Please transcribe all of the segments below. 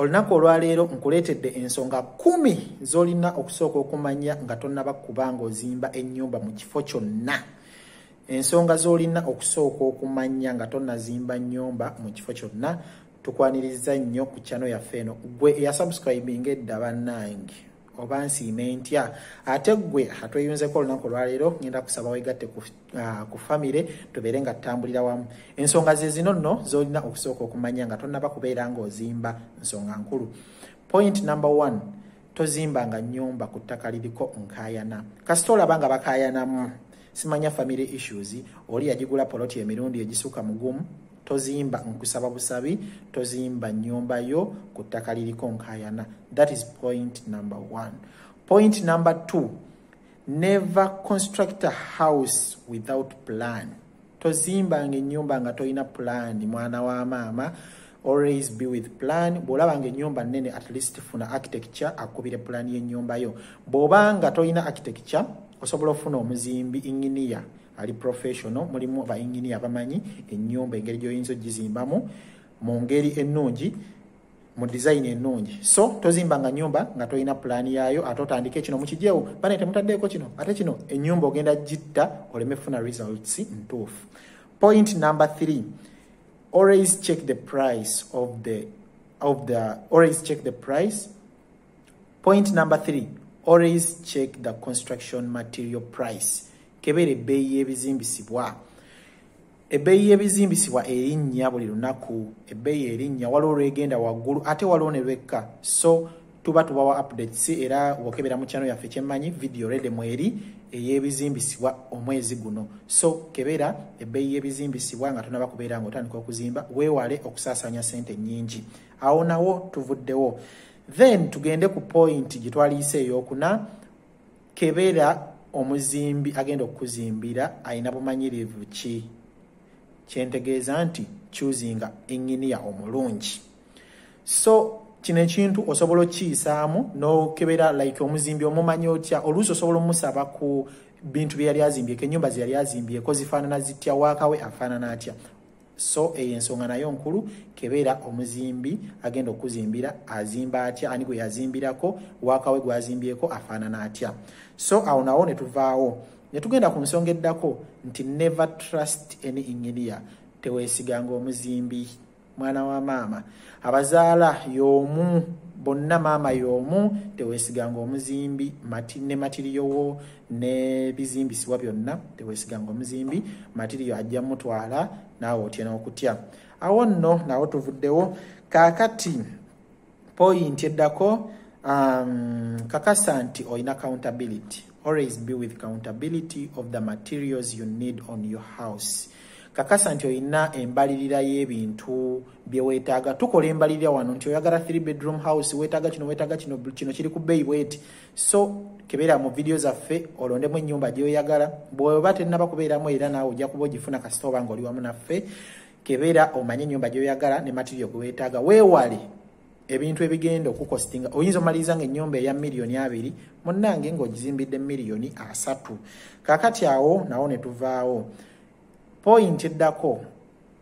olunaku olwaleero nkuleetedde ensonga kumi z'olina okusooka okumanya nga tonnaba kubanga ozimba ennyumba mu kifo kyonna. Ensonga z'olina okusooka okumanya nga tonnazimba nnyumba mu kifo kyonna tukwaniriza nnyo ku kyano yaffe eno gwe eyasubscribinga edda bannange oba nsiime ntya. Ate gwe atweyunzeko olunaku olwaleero ngenda kusaba wegatte ku, uh, ku famire tubeere nga tutambulira wamu. Ensonga ze zino nno z'olina okusooka okumanya nga tonnaba kubeera ng'ozimba nsonga nkulu. Point number one tozimbanga nnyumba ku ttaka liriko nkaayana. Kasita olaba nga bakaayanamu simanya family issues oli yagigula poloti emirundi egisuuka mugumu tozimba nkusaba busabi tozimba nnyumba yo ku ttaka liriko nkayana that is point number one. Point number two never construct a house without plan. Tozimbanga ennyumba nga tolina plan mwana wa maama always be with plan. Bw'olabanga ennyumba nnene at least funa architecture akubire plan y'ennyumba yo. Bw'obanga tolina architecture osobola okufuna omuzimbi inginiya ali professional mulimu ba engineer bamanyi ennyumba engeri gy'oyinza ogizimbamu mu ngeri ennungi mu design ennungi. So tozimbanga nyumba nga tolina pulaani yaayo ate otandike kino mukijewo bane temutaddeeko kino? Ate kino ennyumba ogenda gitta oleme funa results ntuufu. Point number three always check the price of the of the always check the price. Point number three always check the construction material price kebera ebbeeyi y'ebizimbisibwa. Ebbeeyi y'ebizimbisibwa erinnya buli lunaku ebbeeyi erinnya waliwo lwegenda waggulu ate waliwo ne lwekka. So tuba tubawa updates era wokebera mu kyano yaffe kyemmanyi video rede mweri ey'ebizimbisibwa omwezi guno. So kebera ebbeeyi y'ebizimbisibwa nga tonaba kubeera nga otandika okuzimba weewale okusaasanya sente nnyingi. Awo nawo tuvuddewo. Then tugende ku point gye twaliise eyokuna. Kebera omuzimbi agenda okuzimbira alina bumanyirivu ki? Kyentegeeza nti chuzinga enginiya omulungi. So kino ekintu osobola okiyisaamu nokebera like omuzimbi omumanyi otya? Oluusi osobola omusaba ku bintu bye yali azimbyeko enyumba ze yali azimbyeko zifaanana zitya? Waakawe afaanana atya so eyo ensonga nayo nkulu kebeera omuzimbi agenda okuzimbira azimba atya? Ani gwe yazimbirako? Waakawe gwazimbyeko afaanana atya? So awo nawo ne tuvaawo. Ne tugenda ku nsonga eddako nti never trust any engineer. Teweesiganga omuzimbi mwana wa maama. Abazaala y'omu bonna maama y'omu teweesiganga omuzimbi ne matiriyowo n'ebizimbisibwa byonna teweesiganga omuzimbi matiriyo ajja mutwala naawe otya n'okutya. Awo nno nawo tuvuddewo kaakati point eddako um, kakasa nti olina accountability. Always be with accountability of the materials you need on your house kakasa nti olina embalirira y'ebintu byeweetaaga tukola embalirira wano nti oyagala 3 bedroom house weetaaga kino weetaaga kino kino kiri ku bbeeyi bweti so kebeera mu vidiyo zaffe olondemu ennyumba gyoyagala bweba tenaba kubeeramu era naawe ojja kuba ogifuna kasita oba nga oli wamu naffe kebeera omanye ennyumba gyoyagala ne material gweweetaaga weewale ebintu ebigenda okukostinga oyinza omaliriza nga ennyumba eya miliyoni abiri munnange ng'ogizimbidde miliyoni asatu. Kaakati awo nawo ne tuvaawo point eddako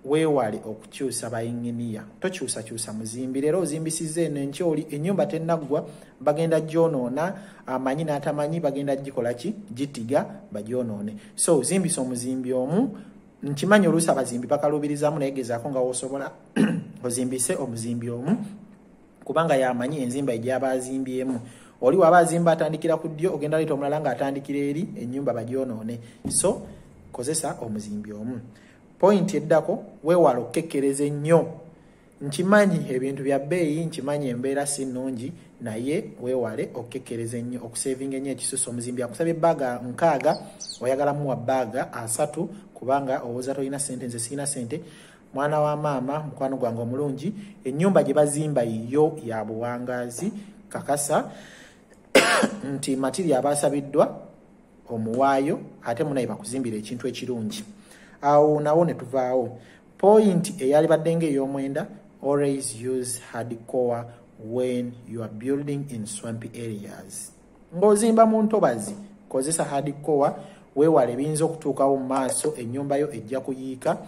weewale okukyusa bayinginiya tokyusakyusa muzimbi. Leero ozimbisiza eno enkyoli ennyumba tenaggwa bagenda gyonoona. Amanyi n'atamanyi bagenda gikola ki? Gitiga bagyonoone. So ozimbisa omuzimbi omu. Nkimanyi oluusi abazimbi bakalubirizamu naye gezaako nga wosobola ozimbise omuzimbi omu kubanga yamanyi enzimba egyaba azimbyemu oli waba azimba atandikira ku ddyo ogenda leeta omulala ng'atandikira eri ennyumba bagyonoone. So kozesa omuzimbi omu. Pointi eddako weewala okukekkereza ennyo nkimanyi ebintu bya bbeeyi nkimanyi embeera si nnungi naye weewale okukekkereza ennyo okusevinga ennyo ekisusa omuzimbi. Akusabye ebbaaga nkaaga oyagala muwa bbaaga asatu kubanga owooza tolina sente nze sirina sente mwana wa maama mukwano gwange omulungi ennyumba gye bazimba yo ya buwangaazi kakasa nti matiri aba asabiddwa omuwaayo ate munaye bakuzimbira ekintu ekirungi. Awo nawo ne tuvaawo. Point eyali badde ngaey'omwenda always use hardcore when you are building in swampy areas. Ng'ozimba mu ntobazi kozesa hardcore weewala ebiyinza okutuukawo mu maaso ennyumba yo ejja kuyiika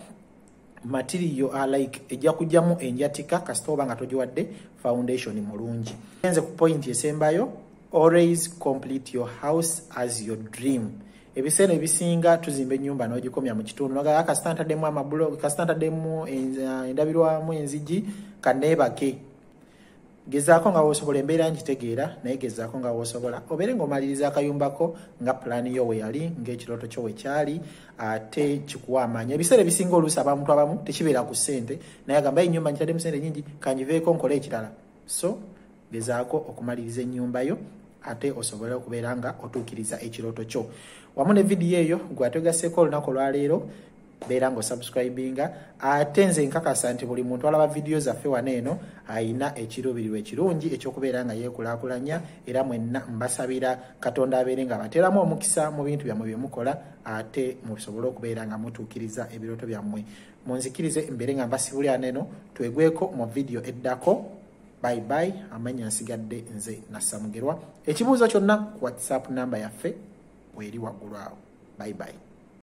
material uh, like ejja kujjamu enjatika kasita oba nga togiwadde foundation mulungi. Enze ku point esembayo always complete your house as your dream. Ebiseera ebisinga tuzimba ennyumba n'ogikomya mu kitundu. Nagaa kasita ntaddemu amabulo kasita ntaddemu endabirwamu enzigi kaneebake gezaako nga wosobola embeera nkitegeera naye gezaako nga wosobola. Obeere ng'omaliriza akayumbako nga pulaani yo we yali ng'ekirooto kyo we kyali ate kikuwa amaanyi. Ebiseera ebisinga oluusi abantu abamu tekibeera ku ssente naye agamba ennyumba nkitaddemu sente nyingi kanjiveeko nkole ekirala. So gezaako okumaliriza ennyumba yo ate osobole okubeera nga otuukiriza ekirooto kyo. Wamu ne vidiyo eyo gwategaseeko olunaku olwaleero beera ngaosubscribinga ate nze nkakasa nti buli muntu alaba vidiyo zaffe wano eno ayina ekiruubirirwa ekirungi ekyokubeera nga yeekulaakulanya era mwenna mbasabira katonda abeere nga bateramu omukisa mu bintu byammwe byemukola ate musobole okubeera nga mutuukiriza ebirooto byammwe. Munzikirize mbeere nga mbasibulya neno twegweko mu vidiyo eddako bye bye. Amanya nsigadde nze nasamugerwa ekibuuzo kyonna ku whatsapp namba yaffe weeri waggulu awo. Bye bye